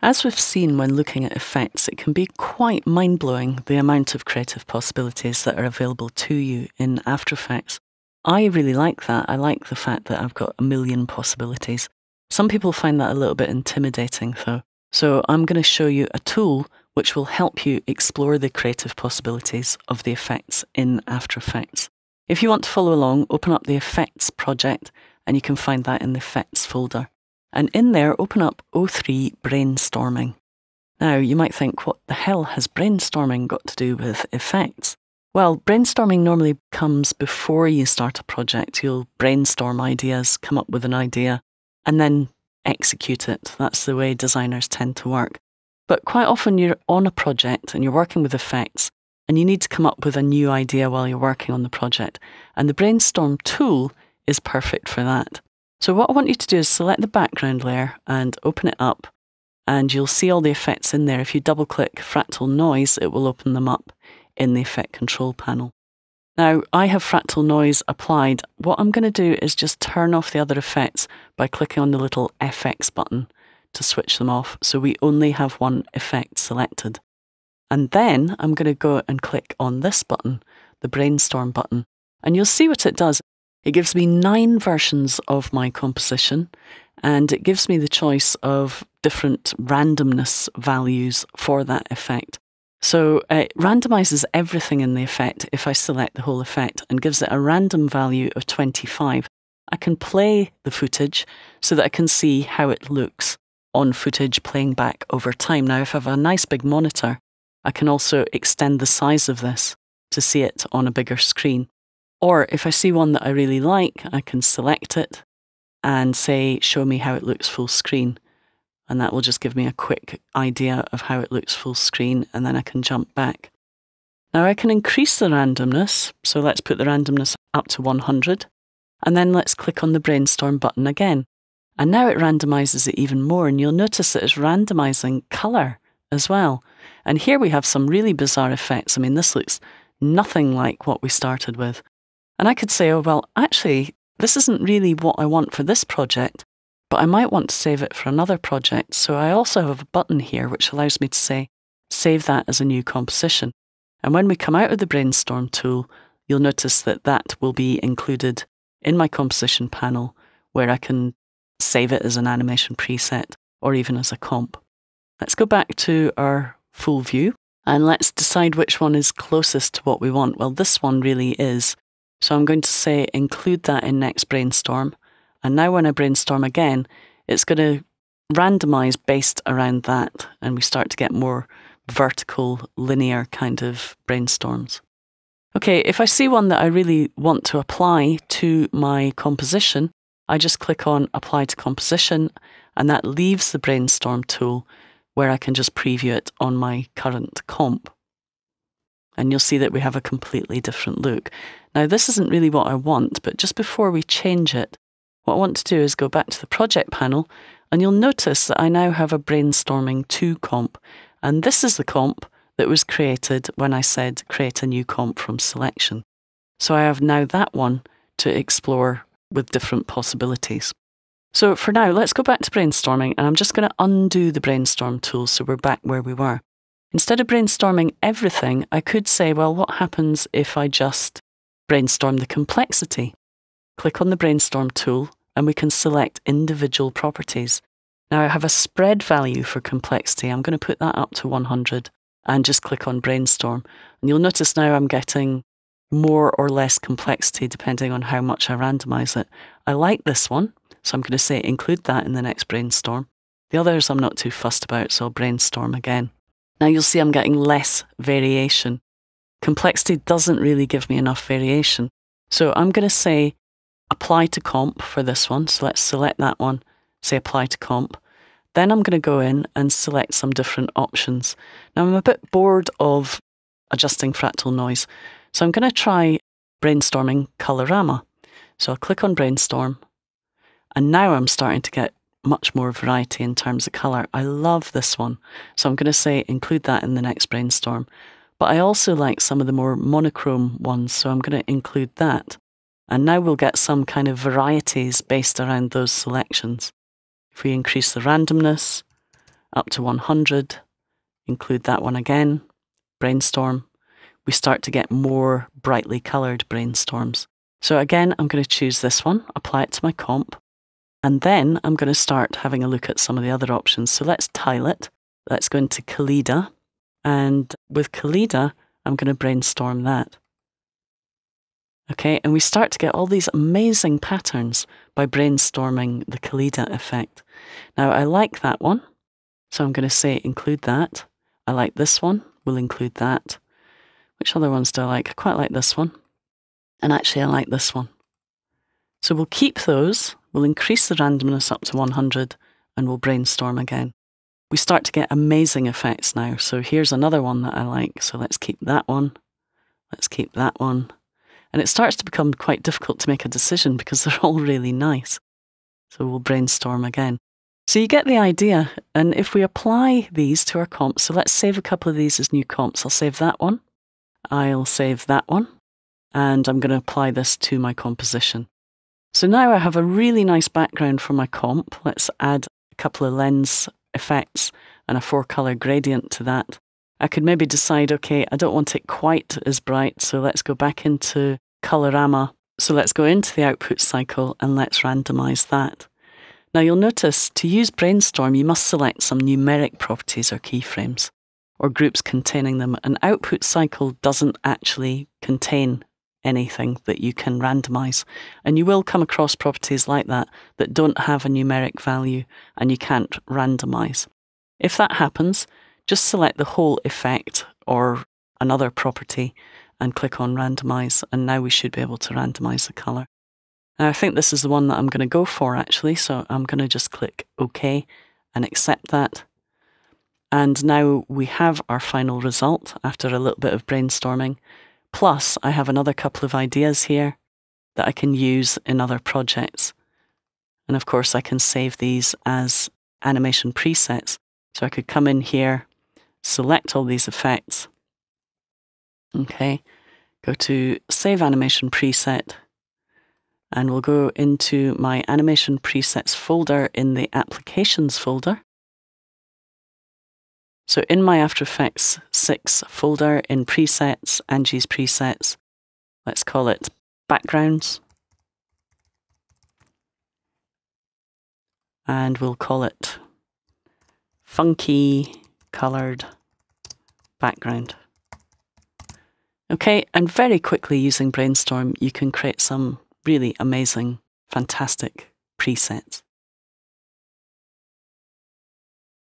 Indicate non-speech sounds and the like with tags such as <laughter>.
As we've seen when looking at effects, it can be quite mind blowing the amount of creative possibilities that are available to you in After Effects. I really like that. I like the fact that I've got a million possibilities. Some people find that a little bit intimidating, though. So I'm going to show you a tool which will help you explore the creative possibilities of the effects in After Effects. If you want to follow along, open up the Effects project and you can find that in the Effects folder. And in there, open up O3 Brainstorming. Now, you might think, what the hell has brainstorming got to do with effects? Well, brainstorming normally comes before you start a project. You'll brainstorm ideas, come up with an idea, and then execute it. That's the way designers tend to work. But quite often you're on a project and you're working with effects and you need to come up with a new idea while you're working on the project. And the brainstorm tool is perfect for that. So, what I want you to do is select the background layer and open it up, and you'll see all the effects in there. If you double click fractal noise, it will open them up in the effect control panel. Now, I have fractal noise applied. What I'm going to do is just turn off the other effects by clicking on the little FX button to switch them off. So we only have one effect selected. And then I'm going to go and click on this button, the brainstorm button, and you'll see what it does. It gives me nine versions of my composition and it gives me the choice of different randomness values for that effect. So it randomizes everything in the effect if I select the whole effect and gives it a random value of 25. I can play the footage so that I can see how it looks on footage playing back over time. Now, if I have a nice big monitor, I can also extend the size of this to see it on a bigger screen. Or if I see one that I really like, I can select it and say, show me how it looks full screen. And that will just give me a quick idea of how it looks full screen, and then I can jump back. Now I can increase the randomness, so let's put the randomness up to 100, and then let's click on the brainstorm button again. And now it randomizes it even more, and you'll notice that it's randomizing colour as well. And here we have some really bizarre effects. I mean, this looks nothing like what we started with. And I could say, oh, well, actually, this isn't really what I want for this project, but I might want to save it for another project. So I also have a button here which allows me to say, save that as a new composition. And when we come out of the brainstorm tool, you'll notice that that will be included in my composition panel where I can save it as an animation preset or even as a comp. Let's go back to our full view and let's decide which one is closest to what we want. Well, this one really is. So I'm going to say include that in next brainstorm. And now when I brainstorm again, it's going to randomize based around that. And we start to get more vertical, linear kind of brainstorms. Okay, if I see one that I really want to apply to my composition, I just click on Apply to Composition, and that leaves the Brainstorm tool where I can just preview it on my current comp. And you'll see that we have a completely different look. Now, this isn't really what I want, but just before we change it, what I want to do is go back to the project panel, and you'll notice that I now have a Brainstorming 2 comp. And this is the comp that was created when I said create a new comp from selection. So I have now that one to explore with different possibilities. So for now, let's go back to brainstorming and I'm just going to undo the brainstorm tool so we're back where we were. Instead of brainstorming everything, I could say, well, what happens if I just brainstorm the complexity? Click on the brainstorm tool and we can select individual properties. Now I have a spread value for complexity. I'm going to put that up to 100 and just click on brainstorm. And you'll notice now I'm getting more or less complexity depending on how much I randomize it. I like this one, so I'm going to say include that in the next brainstorm. The others I'm not too fussed about, so I'll brainstorm again. Now you'll see I'm getting less variation. Complexity doesn't really give me enough variation. So I'm going to say apply to comp for this one. So let's select that one, say apply to comp. Then I'm going to go in and select some different options. Now I'm a bit bored of adjusting fractal noise. So I'm going to try brainstorming Colorama. So I'll click on brainstorm. And now I'm starting to get much more variety in terms of colour. I love this one. So I'm going to say include that in the next brainstorm. But I also like some of the more monochrome ones, so I'm going to include that. And now we'll get some kind of varieties based around those selections. If we increase the randomness up to 100, include that one again, brainstorm, we start to get more brightly coloured brainstorms. So again, I'm going to choose this one, apply it to my comp, and then I'm going to start having a look at some of the other options. So let's tile it. Let's go into Kaleida. And with Kaleida, I'm going to brainstorm that. Okay, and we start to get all these amazing patterns by brainstorming the Kaleida effect. Now, I like that one, so I'm going to say include that. I like this one, we'll include that. Which other ones do I like? I quite like this one. And actually, I like this one. So we'll keep those, we'll increase the randomness up to 100, and we'll brainstorm again. We start to get amazing effects now. So here's another one that I like. So let's keep that one. Let's keep that one. And it starts to become quite difficult to make a decision because <laughs> they're all really nice. So we'll brainstorm again. So you get the idea. And if we apply these to our comps, so let's save a couple of these as new comps. I'll save that one. I'll save that one. And I'm going to apply this to my composition. So now I have a really nice background for my comp. Let's add a couple of lens effects and a four color gradient to that. I could maybe decide, okay, I don't want it quite as bright, so let's go back into Colorama. So let's go into the output cycle and let's randomize that. Now you'll notice to use Brainstorm, you must select some numeric properties or keyframes or groups containing them. An output cycle doesn't actually contain anything that you can randomize. And you will come across properties like that that don't have a numeric value and you can't randomize. If that happens, just select the whole effect or another property and click on randomize. And now we should be able to randomize the color. Now, I think this is the one that I'm going to go for actually. So I'm going to just click OK and accept that. And now we have our final result after a little bit of brainstorming. Plus, I have another couple of ideas here that I can use in other projects. And of course, I can save these as animation presets. So I could come in here, select all these effects. Okay, go to Save Animation Preset, and we'll go into my Animation Presets folder in the Applications folder. So in my After Effects 6 folder in presets, Angie's presets, let's call it backgrounds. And we'll call it funky coloured background. Okay, and very quickly using Brainstorm, you can create some really amazing, fantastic presets.